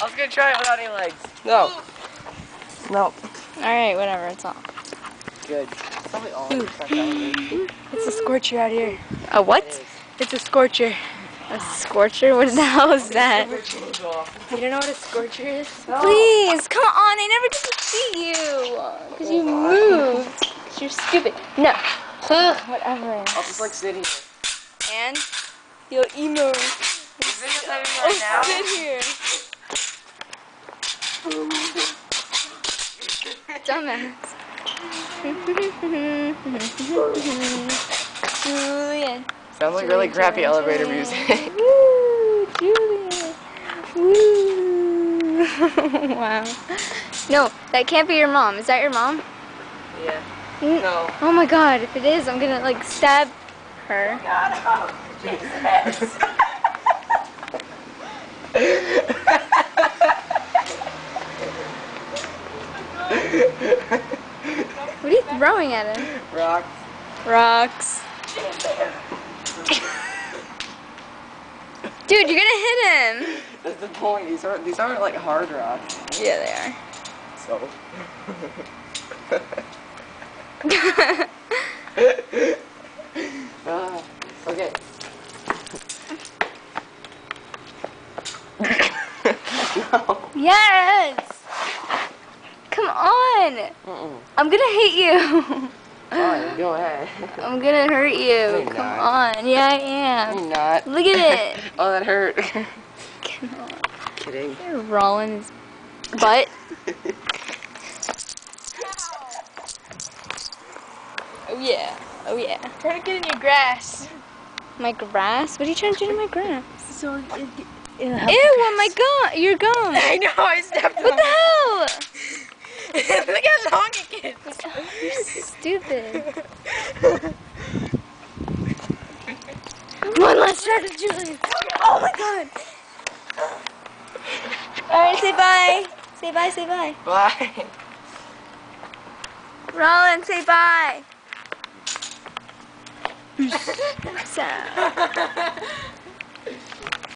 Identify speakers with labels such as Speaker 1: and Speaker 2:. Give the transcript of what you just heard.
Speaker 1: I was gonna try it without any legs. No. No.
Speaker 2: Alright, whatever, it's all.
Speaker 1: Good. Probably all.
Speaker 3: It's a scorcher out here.
Speaker 2: A what?
Speaker 1: is.
Speaker 3: It's a scorcher.
Speaker 2: A scorcher? What the hell is that?
Speaker 3: You don't know what a scorcher is?
Speaker 2: Please, come on, I never get to see you. Because you moved. 'Cause you're stupid. No. Ugh, whatever.
Speaker 1: I'll just like sit here.
Speaker 2: And you'll emo.
Speaker 1: Is this happening
Speaker 2: Oh,
Speaker 1: right now?
Speaker 2: sit here. Dumbass. Julian.
Speaker 1: Sounds like really crappy elevator music.
Speaker 2: Woo, Julian. Woo. wow. No, that can't be your mom. Is that your mom?
Speaker 1: yeah.
Speaker 2: Mm.
Speaker 1: No.
Speaker 2: Oh my god, if it is, I'm gonna like stab her. What are you throwing at him?
Speaker 1: Rocks.
Speaker 2: Rocks. Dude, you're gonna hit him.
Speaker 1: That's the point. These aren't these aren't like hard rocks.
Speaker 2: Yeah, they are.
Speaker 1: So. Ah, okay. no.
Speaker 2: Yes! Come!
Speaker 1: Mm-mm.
Speaker 2: I'm gonna hit you.
Speaker 1: Fine, go ahead.
Speaker 2: I'm gonna hurt you.
Speaker 1: you're
Speaker 2: Come
Speaker 1: not.
Speaker 2: on. Yeah, I am.
Speaker 1: You're not.
Speaker 2: Look at it.
Speaker 1: oh, that hurt.
Speaker 2: Come on.
Speaker 1: Kidding.
Speaker 2: You're rolling his butt. Oh yeah. Oh yeah.
Speaker 3: Try to get in your grass.
Speaker 2: My grass? What are you trying to do to my grass?
Speaker 3: So it, it,
Speaker 2: Ew, oh my god, you're gone.
Speaker 3: I know, I stepped
Speaker 2: What the hell?
Speaker 3: Look how long it gets.
Speaker 2: You're stupid. One last shot to Julian. Oh my god. Alright, say bye. Say bye, say bye.
Speaker 1: Bye.
Speaker 2: Rawlin, say bye. So.